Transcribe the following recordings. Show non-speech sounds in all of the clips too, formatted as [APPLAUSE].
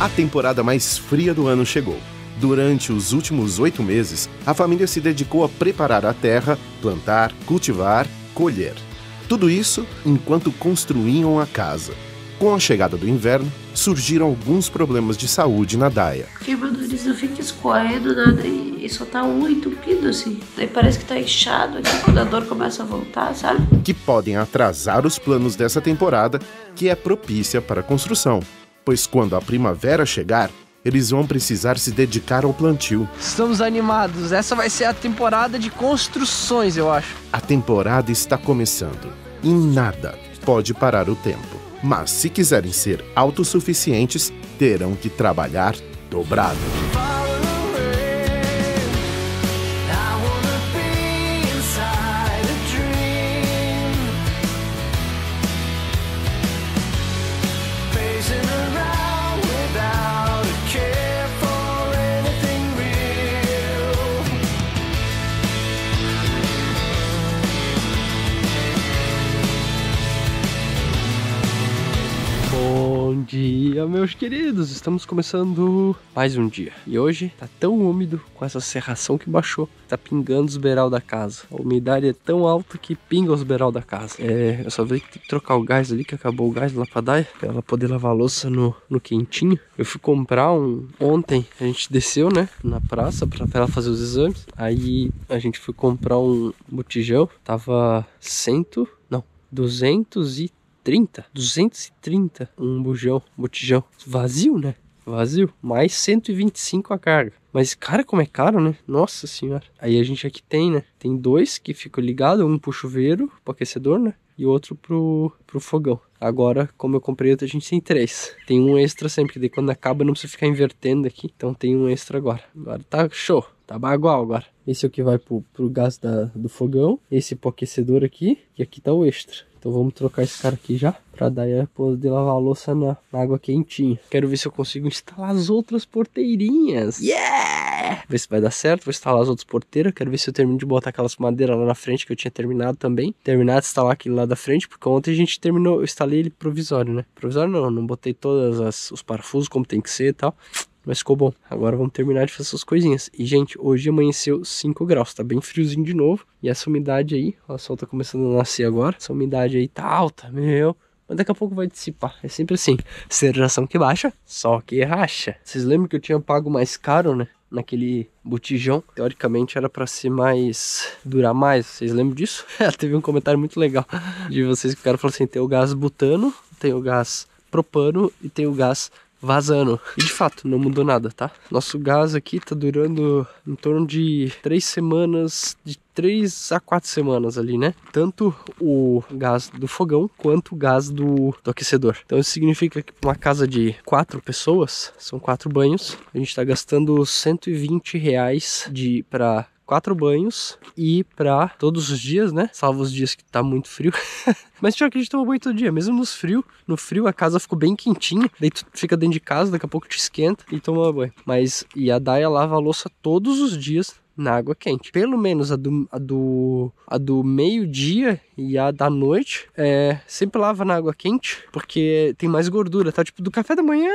A temporada mais fria do ano chegou. Durante os últimos oito meses, a família se dedicou a preparar a terra, plantar, cultivar, colher. Tudo isso enquanto construíam a casa. Com a chegada do inverno, surgiram alguns problemas de saúde na Daia. Meu nariz não fica escorrendo nada e só tá um entupido assim. Daí parece que tá inchado aqui quando a dor começa a voltar, sabe? Que podem atrasar os planos dessa temporada, que é propícia para a construção. Pois quando a primavera chegar, eles vão precisar se dedicar ao plantio. Estamos animados. Essa vai ser a temporada de construções, eu acho. A temporada está começando e nada pode parar o tempo. Mas se quiserem ser autossuficientes, terão que trabalhar dobrado. Queridos! Estamos começando mais um dia. E hoje tá tão úmido com essa serração que baixou. Tá pingando os beiral da casa. A umidade é tão alta que pinga os beiral da casa. É, eu só vi que tem que trocar o gás ali, que acabou o gás pra dar, pra ela poder lavar a louça no, no quentinho. Eu fui comprar um. Ontem a gente desceu, né, na praça pra, pra ela fazer os exames. Aí a gente foi comprar um botijão. Tava cento. Não, 230 30, 230 um bujão, botijão vazio, né? Vazio, mais 125 a carga. Mas, cara, como é caro, né? Nossa senhora. Aí a gente aqui tem, né? Tem dois que ficam ligados, um pro chuveiro, pro aquecedor, né? E outro pro, pro fogão. Agora, como eu comprei outro, a gente tem três. Tem um extra sempre, que daí quando acaba não precisa ficar invertendo aqui. Então tem um extra agora. Agora tá show, tá bagual agora. Esse é o que vai pro, pro gás da, do fogão. Esse pro aquecedor aqui. E aqui tá o extra. Então vamos trocar esse cara aqui já, pra daí poder lavar a louça na, na, água quentinha. Quero ver se eu consigo instalar as outras porteirinhas. Yeah! Ver se vai dar certo, vou instalar as outras porteiras. Quero ver se eu termino de botar aquelas madeiras lá na frente que eu tinha terminado também. Terminar de instalar aquele lá da frente, porque ontem a gente terminou, eu instalei ele provisório, né? Provisório não, não botei todos os parafusos como tem que ser e tal. Mas ficou bom. Agora vamos terminar de fazer essas coisinhas. E, gente, hoje amanheceu 5 graus. Tá bem friozinho de novo. E essa umidade aí, ó, o sol tá começando a nascer agora. Essa umidade aí tá alta, meu. Mas daqui a pouco vai dissipar. É sempre assim. Serração que baixa, só que racha. Vocês lembram que eu tinha pago mais caro, né? Naquele botijão. Teoricamente era para ser mais. durar mais. Vocês lembram disso? [LAUGHS] Teve um comentário muito legal de vocês que o cara falou assim: tem o gás butano, tem o gás propano e tem o gás vazando. E de fato, não mudou nada, tá? Nosso gás aqui tá durando em torno de três semanas, de três a quatro semanas ali, né? Tanto o gás do fogão quanto o gás do, do aquecedor. Então isso significa que uma casa de quatro pessoas, são quatro banhos, a gente tá gastando 120 reais de para quatro banhos e para todos os dias, né? Salvo os dias que tá muito frio. [LAUGHS] Mas pior que a gente toma banho todo dia, mesmo nos frio. No frio a casa ficou bem quentinha, daí tu fica dentro de casa, daqui a pouco te esquenta e toma banho. Mas e a Daya lava a louça todos os dias na água quente. Pelo menos a do, a do, a do meio-dia e a da noite é, sempre lava na água quente, porque tem mais gordura, tá? Tipo, do café da manhã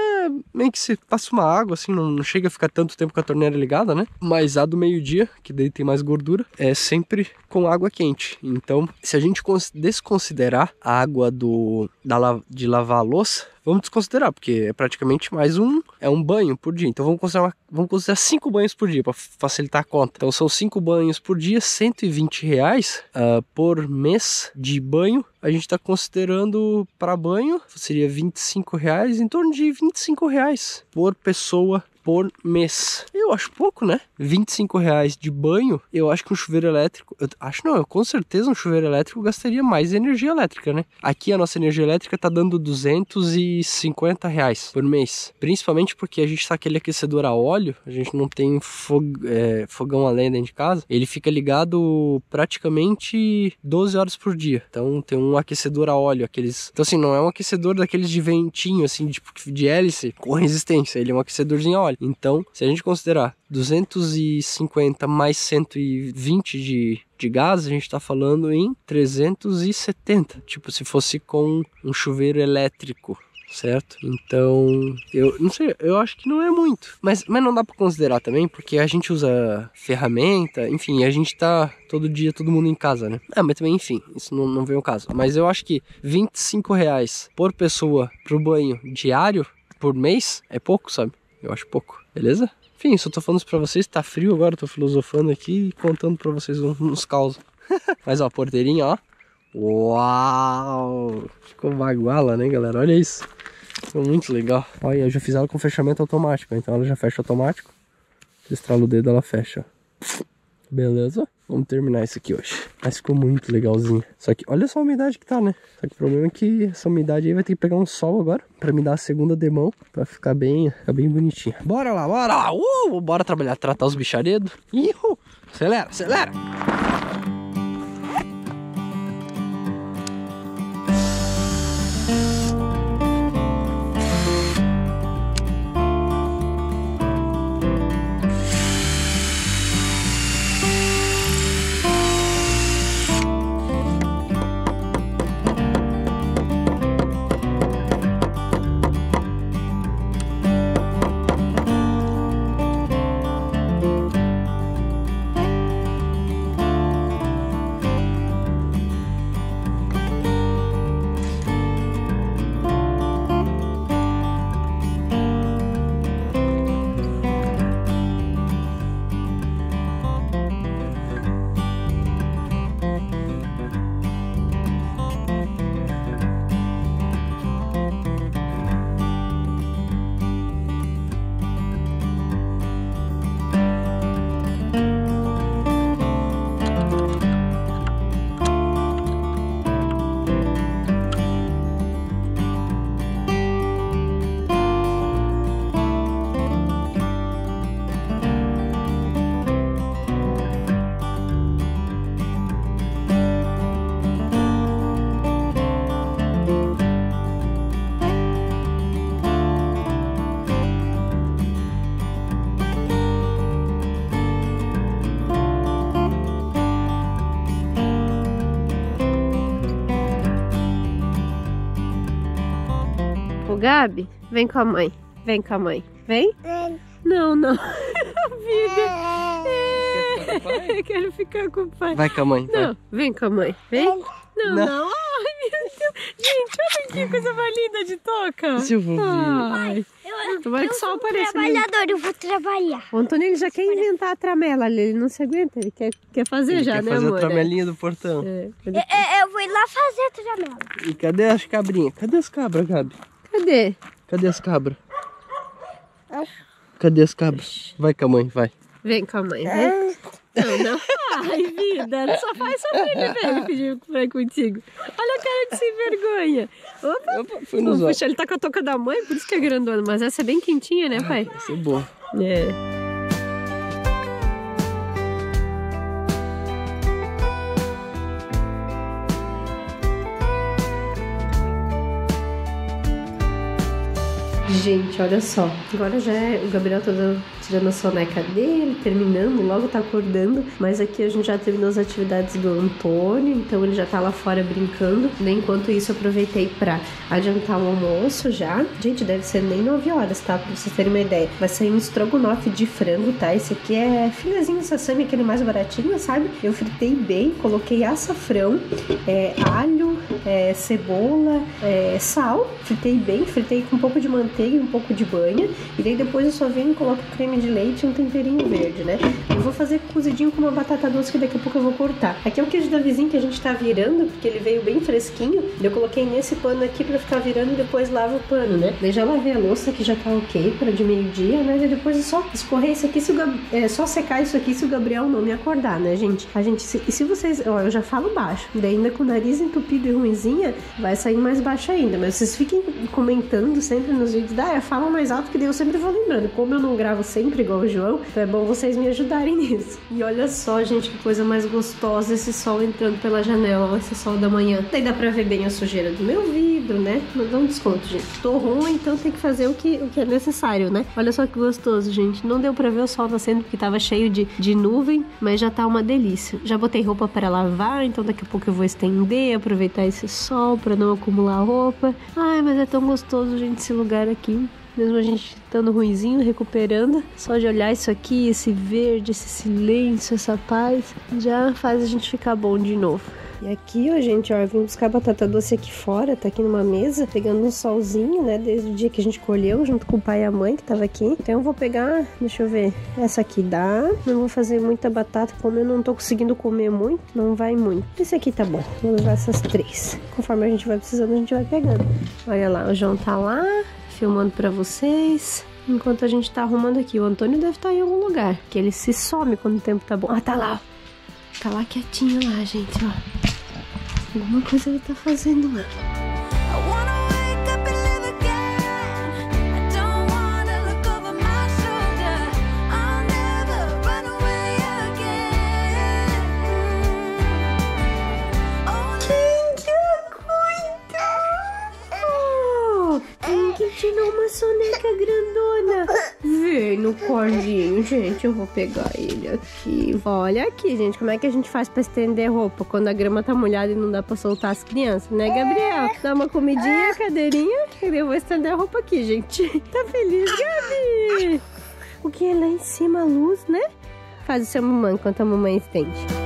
meio que você passa uma água, assim, não, não chega a ficar tanto tempo com a torneira ligada, né? Mas a do meio-dia, que daí tem mais gordura, é sempre com água quente. Então, se a gente desconsiderar a água do, da, de lavar a louça, vamos desconsiderar, porque é praticamente mais um, é um banho por dia. Então vamos considerar, uma, vamos considerar cinco banhos por dia para facilitar a conta. Então são cinco banhos por dia, 120 reais uh, por mês de banho. A gente está considerando para banho, seria 25 reais, em torno de 25 reais por pessoa por mês. Eu acho pouco, né? 25 reais de banho, eu acho que um chuveiro elétrico. Eu acho não, eu, com certeza um chuveiro elétrico gastaria mais energia elétrica, né? Aqui a nossa energia elétrica tá dando 250 reais por mês. Principalmente porque a gente tá aquele aquecedor a óleo, a gente não tem fog, é, fogão a lenha dentro de casa. Ele fica ligado praticamente 12 horas por dia. Então tem um aquecedor a óleo, aqueles. Então assim, não é um aquecedor daqueles de ventinho, assim, tipo de hélice com resistência. Ele é um aquecedorzinho a óleo. Então, se a gente considerar 250 mais 120 de, de gás, a gente está falando em 370. Tipo, se fosse com um chuveiro elétrico certo? Então, eu não sei, eu acho que não é muito. Mas, mas não dá para considerar também, porque a gente usa ferramenta, enfim, a gente tá todo dia, todo mundo em casa, né? Ah, mas também, enfim, isso não, não vem ao caso. Mas eu acho que 25 reais por pessoa pro banho diário, por mês, é pouco, sabe? Eu acho pouco, beleza? Enfim, só tô falando isso pra vocês, tá frio agora, tô filosofando aqui e contando pra vocês uns causos. [LAUGHS] Mas ó, porteirinha, ó. Uau! Ficou baguala, né, galera? Olha isso. Ficou muito legal. Olha, eu já fiz ela com fechamento automático, então ela já fecha automático. Se estrala o dedo, ela fecha. Beleza? Vamos terminar isso aqui hoje. Mas ficou muito legalzinho. Só que olha só a umidade que tá, né? Só que o problema é que essa umidade aí vai ter que pegar um sol agora pra me dar a segunda demão pra ficar bem, ficar bem bonitinha. Bora lá, bora lá! Uh, bora trabalhar, tratar os bicharedos. Ihu! Acelera, acelera! O Gabi, vem com a mãe. Vem com a mãe. Vem? Não, não. [LAUGHS] Vida. É. Quero ficar com o pai. Vai com a mãe, vai. Não, vem com a mãe. Vem. Não, Não. não. Ai, meu Deus. Gente, olha que coisa mais linda de toca. Se eu vou ver. Ai. Eu, Tomara eu que sou um apareça, né? trabalhador, eu vou trabalhar. O Antônio ele já quer inventar a tramela ali. Ele não se aguenta. Ele quer, quer fazer Ele já, quer né, fazer amor? a tramelinha do portão. É. Eu, eu, eu vou ir lá fazer a tramela. E cadê as cabrinhas? Cadê as cabras, Gabi? Cadê? Cadê as cabras? Cadê as cabras? Vai com a mãe, vai. Vem com a mãe, vem. Não, não. Ai, vida, não só faz de ver ele pedir pra ir contigo. Olha a cara de sem vergonha. Opa. Opa, foi olhos. Puxa, ele tá com a touca da mãe, por isso que é grandona. Mas essa é bem quentinha, né, pai? Vai ser boa. É. Gente, olha só. Agora já é. O Gabriel tá dando- tirando a soneca dele, terminando, logo tá acordando. Mas aqui a gente já terminou as atividades do Antônio, então ele já tá lá fora brincando. Né? Enquanto isso, aproveitei pra adiantar o almoço já. Gente, deve ser nem 9 horas, tá? Pra vocês terem uma ideia. Vai sair um estrogonofe de frango, tá? Esse aqui é filezinho sassami, aquele mais baratinho, sabe? Eu fritei bem, coloquei açafrão, é, alho, é, cebola, é, sal. Fritei bem, fritei com um pouco de manteiga e um pouco de banha. E daí depois eu só venho e coloco creme de leite e um temperinho verde, né? Eu vou fazer cozidinho com uma batata doce que daqui a pouco eu vou cortar. Aqui é o queijo da vizinha que a gente tá virando, porque ele veio bem fresquinho. Eu coloquei nesse pano aqui pra ficar virando e depois lavo o pano, né? Daí já lavei a louça que já tá ok para de meio-dia, né? E depois é só escorrer isso aqui, se o Gab... é só secar isso aqui se o Gabriel não me acordar, né, gente? A gente se... E se vocês, ó, eu já falo baixo. Daí ainda com o nariz entupido e ruimzinha, vai sair mais baixo ainda. Mas vocês fiquem comentando sempre nos vídeos, ah, fala mais alto que daí eu sempre vou lembrando. Como eu não gravo sempre igual o João, então é bom vocês me ajudarem [LAUGHS] nisso. E olha só, gente, que coisa mais gostosa esse sol entrando pela janela, esse sol da manhã. Daí dá pra ver bem a sujeira do meu vidro, né? Não dá um desconto, gente. Tô ruim, então tem que fazer o que, o que é necessário, né? Olha só que gostoso, gente. Não deu pra ver o sol nascendo porque tava cheio de, de nuvem, mas já tá uma delícia. Já botei roupa para lavar, então daqui a pouco eu vou estender, aproveitar esse sol, para não acumular roupa. Ai, mas é tão gostoso, gente, esse lugar aqui. Mesmo a gente estando ruizinho, recuperando, só de olhar isso aqui, esse verde, esse silêncio, essa paz, já faz a gente ficar bom de novo. E aqui, ó, gente, ó, eu vim buscar batata doce aqui fora, tá aqui numa mesa, pegando um solzinho, né, desde o dia que a gente colheu, junto com o pai e a mãe que tava aqui. Então eu vou pegar, deixa eu ver, essa aqui dá. Não vou fazer muita batata, como eu não tô conseguindo comer muito, não vai muito. Esse aqui tá bom, vou levar essas três. Conforme a gente vai precisando, a gente vai pegando. Olha lá, o João tá lá, filmando para vocês. Enquanto a gente tá arrumando aqui, o Antônio deve estar em algum lugar, que ele se some quando o tempo tá bom. Ah, tá lá. Tá lá quietinho lá, gente, ó. Alguma coisa ele tá fazendo lá. Tirou uma soneca grandona. Vem no cordinho, gente. Eu vou pegar ele aqui. Olha aqui, gente, como é que a gente faz pra estender roupa quando a grama tá molhada e não dá pra soltar as crianças, né, Gabriel? Dá uma comidinha, cadeirinha. E eu vou estender a roupa aqui, gente. [LAUGHS] Tá feliz, Gabi? O que é lá em cima, a luz, né? Faz o seu mamãe enquanto a mamãe estende.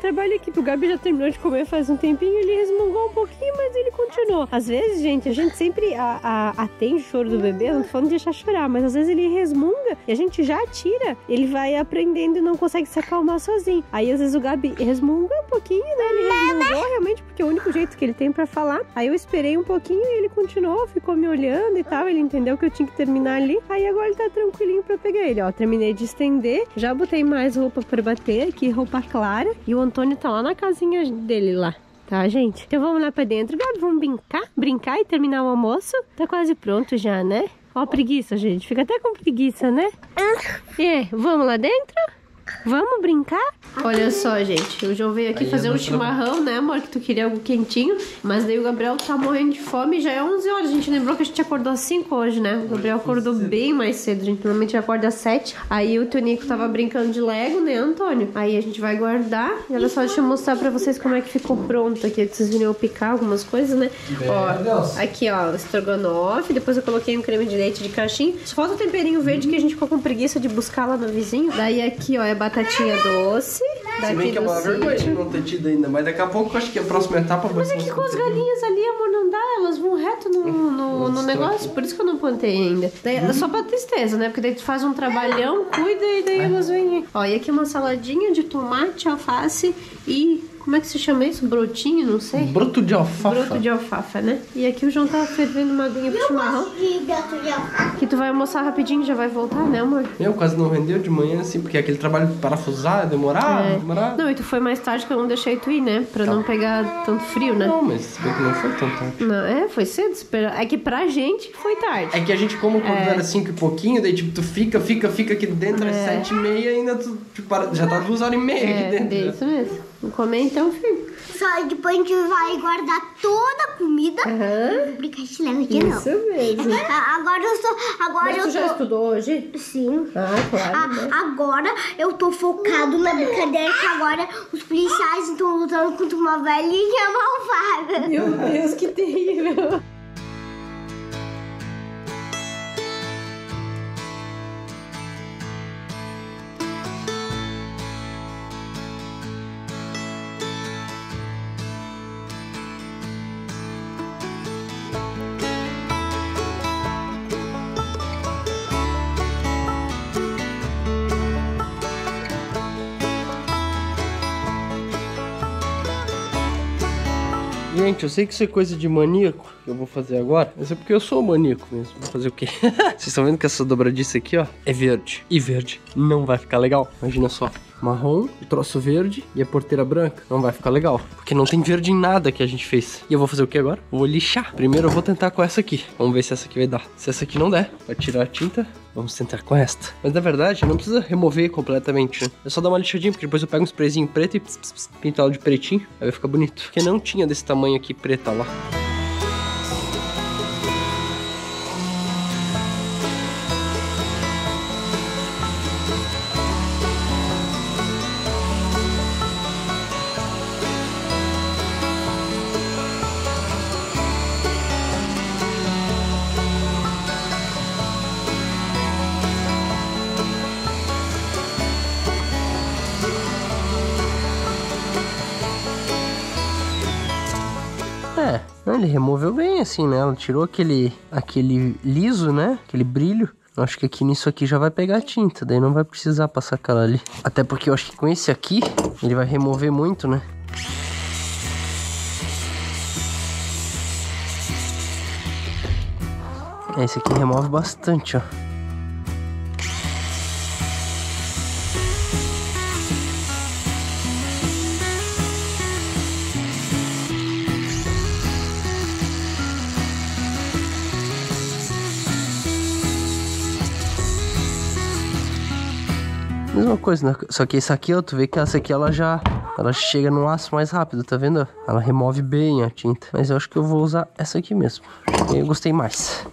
Trabalho aqui. O Gabi já terminou de comer faz um tempinho. Ele resmungou um pouquinho, mas ele continuou. Às vezes, gente, a gente sempre a, a, atende o choro do bebê. Não tô falando de deixar chorar, mas às vezes ele resmunga e a gente já tira. Ele vai aprendendo e não consegue se acalmar sozinho. Aí, às vezes, o Gabi resmunga um pouquinho, né? Ele resmungou realmente porque é o único jeito que ele tem para falar. Aí eu esperei um pouquinho e ele continuou, ficou me olhando e tal. Ele entendeu que eu tinha que terminar ali. Aí agora ele tá tranquilinho para pegar ele, ó. Terminei de estender, já botei mais roupa para bater aqui, roupa clara. E o Antônio tá lá na casinha dele lá. Tá, gente? Então vamos lá pra dentro. Gabi, vamos brincar? Brincar e terminar o almoço? Tá quase pronto já, né? Ó a preguiça, gente. Fica até com preguiça, né? É, vamos lá dentro? Vamos brincar? Olha só, gente. O João veio aqui Aí fazer um chimarrão, né, amor? Que tu queria algo quentinho. Mas daí o Gabriel tá morrendo de fome. Já é 11 horas. A gente lembrou que a gente acordou às 5 hoje, né? O Gabriel acordou bem mais cedo. A gente normalmente acorda às 7. Aí o Tonico tava brincando de Lego, né, Antônio? Aí a gente vai guardar. E olha só, deixa eu mostrar pra vocês como é que ficou pronto aqui. Vocês viram eu picar algumas coisas, né? ó, aqui, ó, estrogonofe. Depois eu coloquei um creme de leite de caixinha. Só falta o temperinho verde que a gente ficou com preguiça de buscar lá no vizinho. Daí aqui, ó, é batatinha doce. Se bem que é uma vergonha de não ter tido ainda, mas daqui a pouco acho que a próxima etapa vai ser. Mas é que com as galinhas ali, amor, não dá, elas vão reto no, no, [LAUGHS] no negócio, por isso que eu não plantei ainda. Daí, é só pra tristeza, né? Porque daí tu faz um trabalhão, cuida e daí é. elas vêm. Ó, e aqui uma saladinha de tomate, alface e como é que se chama isso? Brotinho? Não sei. Broto de alfafa. Broto de alfafa, né? E aqui o João tá fervendo uma aguinha pro chimarrão. Que tu vai almoçar rapidinho já vai voltar, né, amor? Eu quase não rendeu de manhã, assim, porque aquele trabalho de parafusar, demorar, é. demorar. Não, e tu foi mais tarde que eu não deixei tu ir, né? Pra tá. não pegar tanto frio, né? Não, mas se bem que não foi tão tarde. Não, é, foi cedo. É que pra gente foi tarde. É que a gente, como quando é. era cinco e pouquinho, daí tipo, tu fica, fica, fica aqui dentro, é, sete e meia, ainda tu tipo, já tá duas horas e meia é, aqui dentro. É, isso mesmo. Vou comer então, filho. Só depois a gente vai guardar toda a comida. Uhum. Brincar de leva aqui, não. Isso mesmo. Agora eu sou. Agora Mas eu tu tô... já estudou hoje? Sim. Ah, claro. A, né? Agora eu tô focado na brincadeira que agora os policiais estão lutando contra uma velhinha malvada. Meu Deus, que terrível. Eu sei que isso é coisa de maníaco que eu vou fazer agora, mas é porque eu sou maníaco mesmo. Vou fazer o quê? [LAUGHS] Vocês estão vendo que essa dobradiça aqui, ó, é verde. E verde não vai ficar legal. Imagina só marrom, o troço verde e a porteira branca. Não vai ficar legal, porque não tem verde em nada que a gente fez. E eu vou fazer o que agora? Vou lixar. Primeiro eu vou tentar com essa aqui. Vamos ver se essa aqui vai dar. Se essa aqui não der, vai tirar a tinta. Vamos tentar com esta. Mas na verdade, não precisa remover completamente, né? É só dar uma lixadinha, porque depois eu pego um sprayzinho preto e pss, pss, pinto ela de pretinho. Aí vai ficar bonito. Porque não tinha desse tamanho aqui preta lá. Removeu bem assim, né? Ela tirou aquele, aquele liso, né? Aquele brilho. Eu acho que aqui nisso aqui já vai pegar tinta, daí não vai precisar passar aquela ali. Até porque eu acho que com esse aqui, ele vai remover muito, né? É, Esse aqui remove bastante, ó. Mesma coisa, né? Só que essa aqui, ó, tu vê que essa aqui ela já ela chega no aço mais rápido, tá vendo? Ela remove bem a tinta. Mas eu acho que eu vou usar essa aqui mesmo. Eu gostei mais.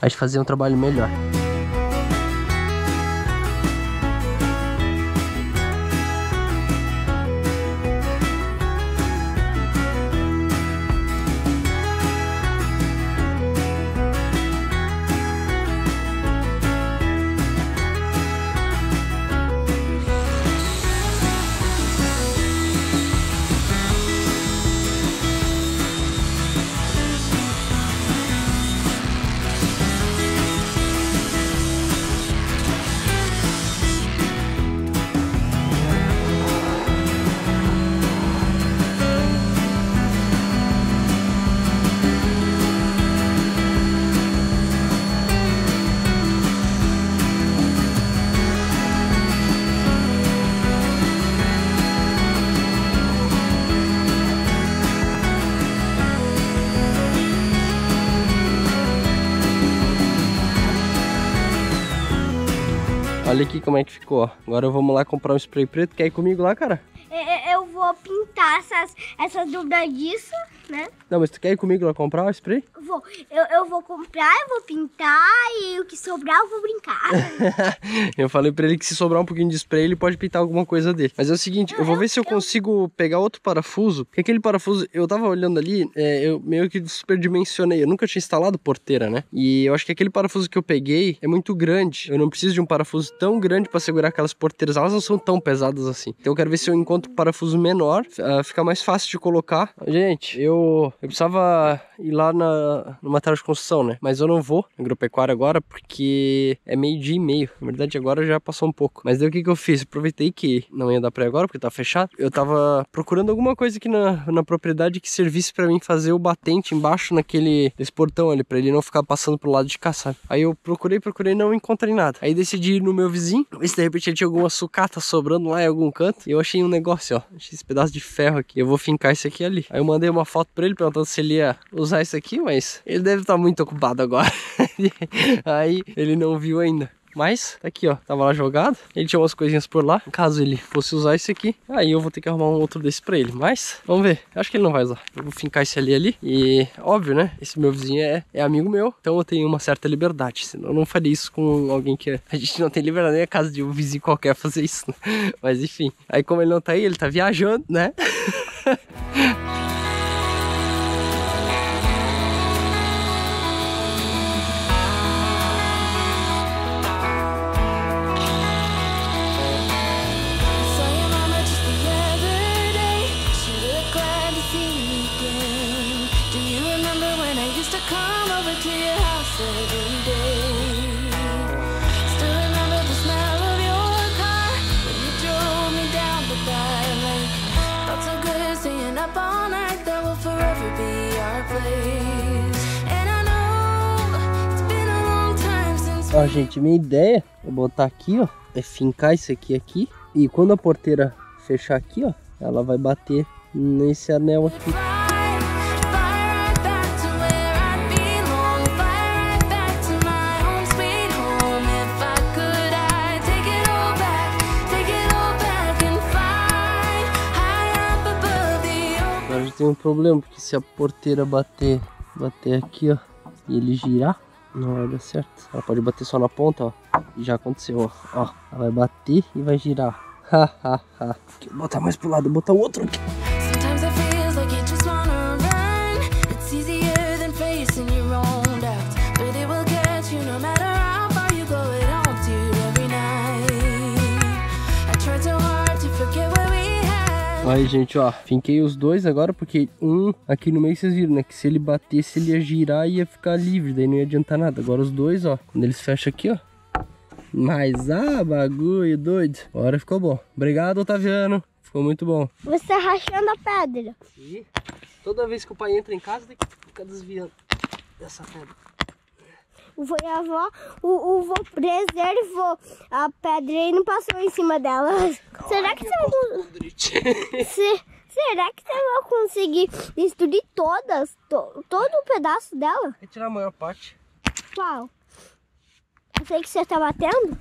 Vai fazer um trabalho melhor. Como é que ficou. Agora vamos lá comprar um spray preto. Quer ir comigo lá, cara? Eu, eu vou pintar essas, essas dobradiças, né? Não, mas tu quer ir comigo lá comprar o spray? Vou, eu, eu vou comprar, eu vou pintar e o que sobrar eu vou brincar. [LAUGHS] eu falei pra ele que se sobrar um pouquinho de spray, ele pode pintar alguma coisa dele. Mas é o seguinte, eu vou ver se eu consigo pegar outro parafuso. Porque aquele parafuso, eu tava olhando ali, é, eu meio que superdimensionei. Eu nunca tinha instalado porteira, né? E eu acho que aquele parafuso que eu peguei é muito grande. Eu não preciso de um parafuso tão grande pra segurar aquelas porteiras. Elas não são tão pesadas assim. Então eu quero ver se eu encontro um parafuso menor. Uh, fica mais fácil de colocar. Gente, eu, eu precisava ir lá na, no material de construção, né? Mas eu não vou na agropecuária agora porque é meio dia e meio. Na verdade, agora já passou um pouco. Mas daí o que, que eu fiz? Aproveitei que não ia dar pra ir agora porque tá fechado. Eu tava procurando alguma coisa aqui na, na propriedade que servisse pra mim fazer o batente embaixo naquele desse portão ali, pra ele não ficar passando pro lado de cá, sabe? Aí eu procurei, procurei não encontrei nada. Aí decidi ir no meu vizinho, ver se de repente tinha alguma sucata sobrando lá em algum canto. E eu achei um negócio, ó. Achei esse pedaço de ferro aqui. Eu vou fincar esse aqui ali. Aí eu mandei uma foto pra ele perguntando se ele ia usar isso aqui, mas ele deve estar muito ocupado agora. [LAUGHS] Aí ele não viu ainda. Mas, tá aqui ó, tava lá jogado. Ele tinha umas coisinhas por lá. Caso ele fosse usar esse aqui, aí eu vou ter que arrumar um outro desse pra ele. Mas, vamos ver. Acho que ele não vai usar. Eu vou fincar esse ali ali. E, óbvio, né? Esse meu vizinho é, é amigo meu. Então eu tenho uma certa liberdade. Senão eu não faria isso com alguém que. É... [LAUGHS] A gente não tem liberdade nem a casa de um vizinho qualquer fazer isso. Né? [LAUGHS] Mas enfim. Aí, como ele não tá aí, ele tá viajando, né? up all night, that will forever be our place. Ó, gente, minha ideia é botar aqui, ó, é fincar isso aqui aqui. E quando a porteira fechar aqui, ó, ela vai bater nesse anel aqui. Tem um problema, porque se a porteira bater, bater aqui, ó, e ele girar, não vai dar certo. Ela pode bater só na ponta, ó. E já aconteceu, ó. Ó, ela vai bater e vai girar. [LAUGHS] Ha, ha, ha. Vou botar mais pro lado, botar o outro aqui. Aí, gente, ó, finquei os dois agora, porque um aqui no meio vocês viram, né? Que se ele batesse, ele ia girar e ia ficar livre, daí não ia adiantar nada. Agora os dois, ó, quando eles fecham aqui, ó. Mas, ah, bagulho doido. Agora ficou bom. Obrigado, Otaviano. Ficou muito bom. Você rachando a pedra. E toda vez que o pai entra em casa, tem que ficar desviando dessa pedra. E a avó, o, o vô preservou a pedra e não passou em cima dela. [LAUGHS] Será que você vai, [LAUGHS] se- será que você vai conseguir destruir todas, to- todo o pedaço dela? Vou tirar a maior parte. Qual? Eu sei que você tá batendo,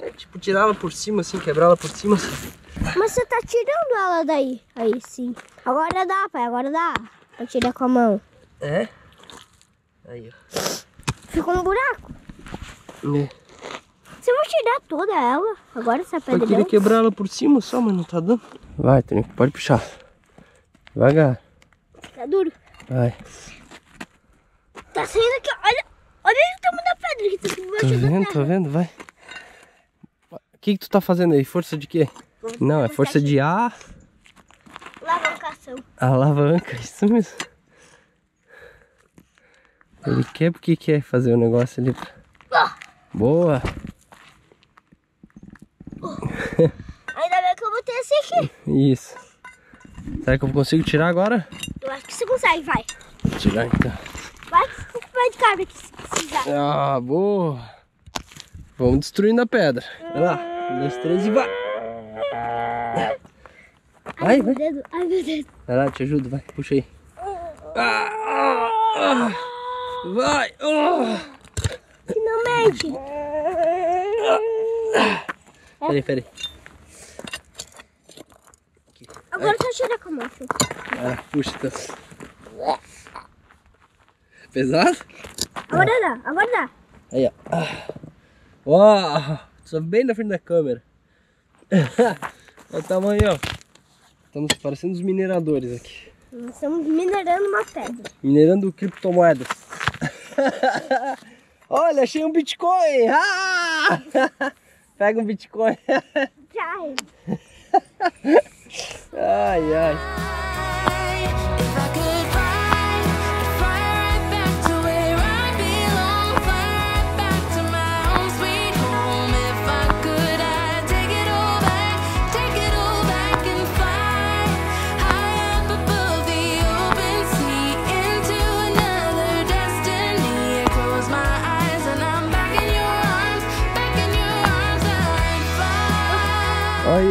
É, tipo, tirar ela por cima, assim, quebrar ela por cima. mas você tá tirando ela daí. Aí sim. Agora dá, pai, agora dá. Eu tirei com a mão. É? Aí, ó. Ficou um buraco. É. Você vai tirar toda ela? Agora essa Eu pedra queria quebrar ela por cima só, mas não tá dando. Vai, Tonico, pode puxar. Devagar. tá duro. Vai. Tá saindo aqui, olha. Olha o tamanho da pedra que tá aqui Tô embaixo vendo, tô vendo, vai. O que que tu tá fazendo aí? Força de quê? Não, é força de ar, Alavancação. alavanca, [LAUGHS] isso mesmo. Ele quer porque quer fazer o negócio ali. Boa. [LAUGHS] ainda bem que eu botei esse aqui. Isso. Será que eu consigo tirar agora? Eu acho que você consegue, vai. Vou tirar então. Vai, vai de cabra aqui se precisar. Ah, boa. Vamos destruindo a pedra. Vai lá. Um, dois, três e vai. Vai, Ai, vai. meu dedo. Ai, meu dedo. Vai lá, te ajudo, vai. Puxa aí. Ah, ah, ah. Vai. ah. Finalmente. Peraí, peraí. Agora só tira com a mão. Ah, puxa, tá. Pesado? Agora dá, agora dá. Aí, ó. Ah. Uau! Só bem na frente da câmera. [LAUGHS] Olha o tamanho, ó. Estamos parecendo os mineradores aqui. Nós estamos minerando uma pedra. Minerando criptomoedas. [LAUGHS] Olha, achei um Bitcoin! Ah! [LAUGHS] Pega um Bitcoin. Tchau. [LAUGHS] Ai, ai.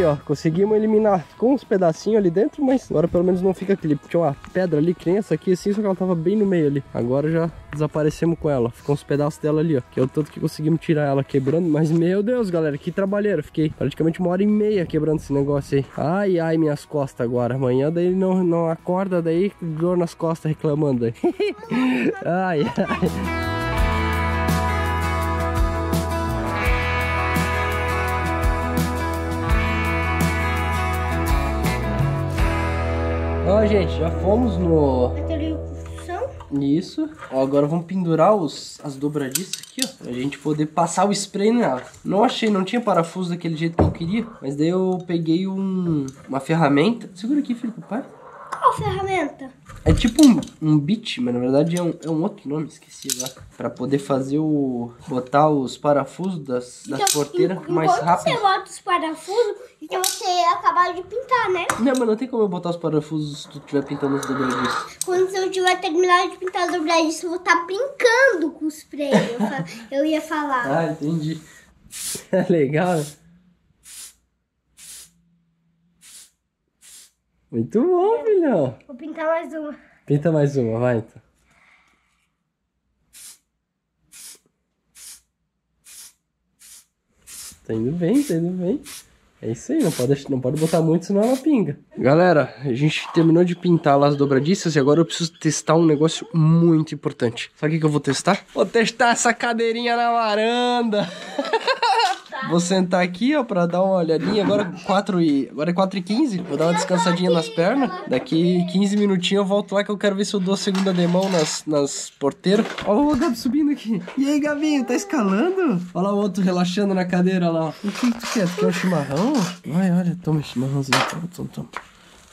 Ó, conseguimos eliminar. Ficou uns pedacinhos ali dentro, mas agora pelo menos não fica aquele. Tinha uma pedra ali, que nem essa aqui, assim, só que ela tava bem no meio ali. Agora já desaparecemos com ela. Ficou uns pedaços dela ali, ó. Que é o tanto que conseguimos tirar ela quebrando. Mas, meu Deus, galera, que trabalheira. Fiquei praticamente uma hora e meia quebrando esse negócio aí. Ai, ai, minhas costas agora. Amanhã daí não, não acorda, daí dor nas costas reclamando aí. [LAUGHS] ai, ai. Ó, gente, já fomos no. Construção. Isso. Ó, agora vamos pendurar os, as dobradiças aqui, ó. Pra gente poder passar o spray nela. Não achei, não tinha parafuso daquele jeito que eu queria. Mas daí eu peguei um, uma ferramenta. Segura aqui, filho, pro pai. Ferramenta? É tipo um, um beat, mas na verdade é um, é um outro nome, esqueci agora. Pra poder fazer o. botar os parafusos das, das Então, porteiras en- mais rápido. você bota os parafusos, então você acabou de pintar, né? Não, mas não tem como eu botar os parafusos se tu estiver pintando os dobradiços. Quando eu tiver terminado de pintar o dobradiço, eu vou estar brincando com o spray. Eu, eu ia falar. Ah, entendi. [LAUGHS] É legal, né? Muito bom, filhão. Vou pintar mais uma. Pinta mais uma, vai então. Tá indo bem, tá indo bem. É isso aí, não pode, não pode botar muito, senão ela pinga. Galera, a gente terminou de pintar lá as dobradiças e agora eu preciso testar um negócio muito importante. Sabe o que, que eu vou testar? Vou testar essa cadeirinha na varanda. [LAUGHS] Vou sentar aqui, ó, pra dar uma olhadinha. Agora 4 e... Agora é 4 e 15. Vou dar uma descansadinha nas pernas. Daqui 15 minutinhos eu volto lá que eu quero ver se eu dou a segunda demão nas, nas porteiras. Olha o Gabi subindo aqui. E aí, Gabinho, tá escalando? Olha lá o outro relaxando na cadeira lá, ó. O que, tu quer? Tu quer um chimarrão? Vai, olha, toma esse chimarrãozinho. Toma, toma, toma.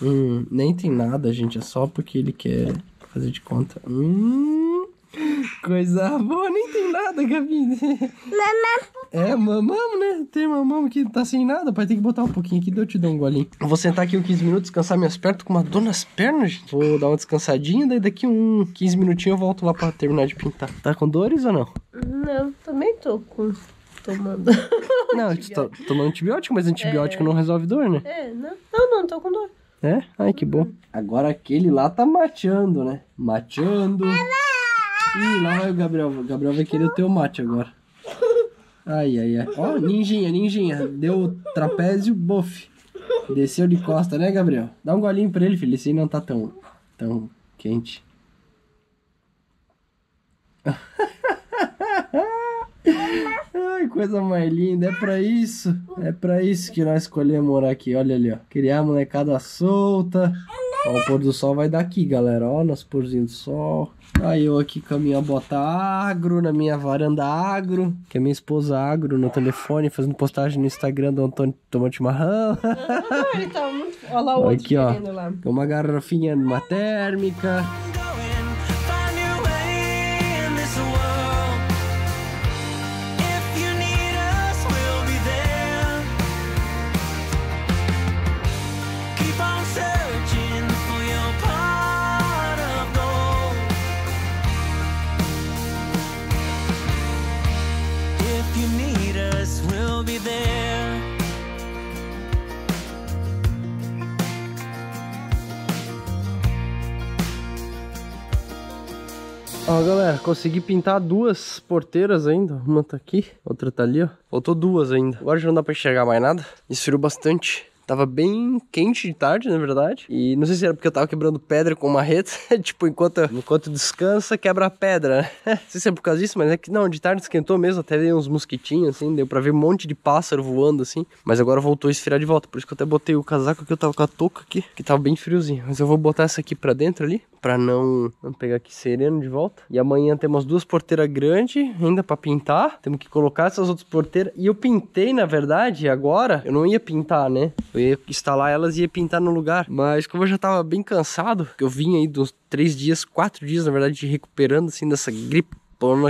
Hum, nem tem nada, gente. É só porque ele quer fazer de conta. Hum, coisa boa. Nem tem nada, Gabi. É, mamamos, né? Tem mamamos que tá sem nada. Pai, tem que botar um pouquinho aqui, daí eu te dou um golinho. Eu vou sentar aqui uns 15 minutos, descansar minhas pernas. Com uma dor nas pernas, gente. Vou dar uma descansadinha, daí daqui um 15 minutinhos eu volto lá pra terminar de pintar. Tá com dores ou não? Não, também tô com. tomando. [LAUGHS] Não, tu tá tomando antibiótico, mas antibiótico não resolve dor, né? É, não, não, não tô com dor. É? Ai, que bom. Agora aquele lá tá mateando, né? Mateando. Ih, lá vai o Gabriel. O Gabriel vai querer o teu mate agora. Ai, ai, ai. Ó, ninjinha, ninjinha. Deu trapézio, bofe. Desceu de costa, né, Gabriel? Dá um golinho pra ele, filho. Esse aí não tá tão, tão quente. Ai, coisa mais linda. É pra isso. É pra isso que nós escolhemos morar aqui. Olha ali, ó. Criar a molecada solta. Ó, o pôr do sol vai daqui, galera. Ó, nosso pôrzinho do sol. Aí eu aqui com a minha bota agro, na minha varanda agro. Que é minha esposa agro no telefone, fazendo postagem no Instagram do Antônio tomando chimarrão. [LAUGHS] Ele tá muito. Olha lá o outro Aqui, ó. lá. Uma garrafinha uma térmica. Consegui pintar duas porteiras ainda. Uma tá aqui, outra tá ali, ó. Faltou duas ainda. Agora já não dá pra enxergar mais nada. Esfriou bastante. Tava bem quente de tarde, na verdade. E não sei se era porque eu tava quebrando pedra com marreta. [LAUGHS] tipo, enquanto, enquanto descansa, quebra a pedra, [LAUGHS] não sei se é por causa disso, mas é que não, de tarde esquentou mesmo. Até veio uns mosquitinhos, assim. Deu pra ver um monte de pássaro voando, assim. Mas agora voltou a esfriar de volta. Por isso que eu até botei o casaco que eu tava com a touca aqui, que tava bem friozinho. Mas eu vou botar essa aqui pra dentro ali, pra não, não pegar aqui sereno de volta. E amanhã temos duas porteiras grandes ainda pra pintar. Temos que colocar essas outras porteiras. E eu pintei, na verdade, agora. Eu não ia pintar, né? Eu ia instalar elas e ia pintar no lugar. Mas como eu já tava bem cansado, que eu vim aí dos três dias, quatro dias, na verdade, recuperando assim dessa gripe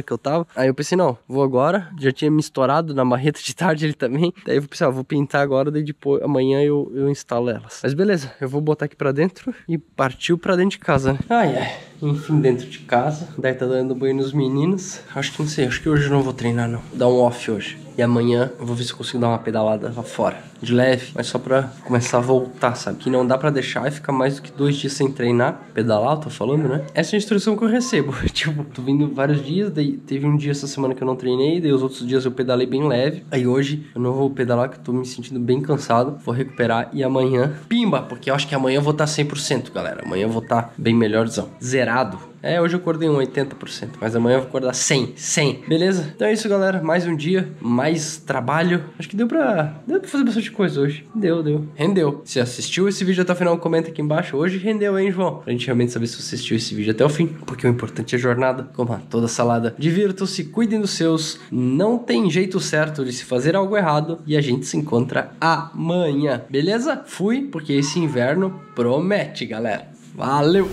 que eu tava. Aí eu pensei, não, vou agora. Já tinha me estourado na marreta de tarde ele também. Daí eu pensei, ah, vou pintar agora, daí depois, amanhã eu, eu instalo elas. Mas beleza, eu vou botar aqui pra dentro e partiu pra dentro de casa, né? Ai, ai. Enfim, dentro de casa. Daí tá dando banho nos meninos. Acho que não sei, acho que hoje eu não vou treinar, não. Dar um off hoje. E amanhã eu vou ver se eu consigo dar uma pedalada lá fora. De leve, mas só pra começar a voltar, sabe? Que não dá pra deixar e ficar mais do que dois dias sem treinar. Pedalar, eu tô falando, né? Essa é a instrução que eu recebo. [LAUGHS] tipo, tô vindo vários dias, daí teve um dia essa semana que eu não treinei, daí os outros dias eu pedalei bem leve. Aí hoje eu não vou pedalar, que eu tô me sentindo bem cansado. Vou recuperar e amanhã, pimba, porque eu acho que amanhã eu vou estar 100%, galera. Amanhã eu vou estar bem melhorzão. Zerado. É, hoje eu acordei um 80%, mas amanhã eu vou acordar 100, 100. Beleza? Então é isso, galera. Mais um dia, mais trabalho. Acho que deu pra, deu pra fazer bastante coisa hoje. Deu, deu. Rendeu. Se assistiu esse vídeo até o final, comenta aqui embaixo. Hoje rendeu, hein, João? Pra gente realmente saber se você assistiu esse vídeo até o fim, porque o importante é a jornada. Coma toda salada. Divirtam-se, cuidem dos seus. Não tem jeito certo de se fazer algo errado. E a gente se encontra amanhã, beleza? Fui, porque esse inverno promete, galera. Valeu!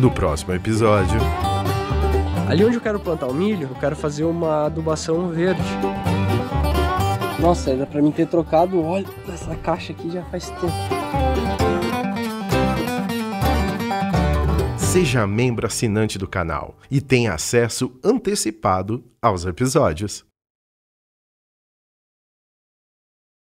No próximo episódio. Ali onde eu quero plantar o milho, eu quero fazer uma adubação verde. Nossa, era pra mim ter trocado o óleo dessa caixa aqui já faz tempo. Seja membro assinante do canal e tenha acesso antecipado aos episódios.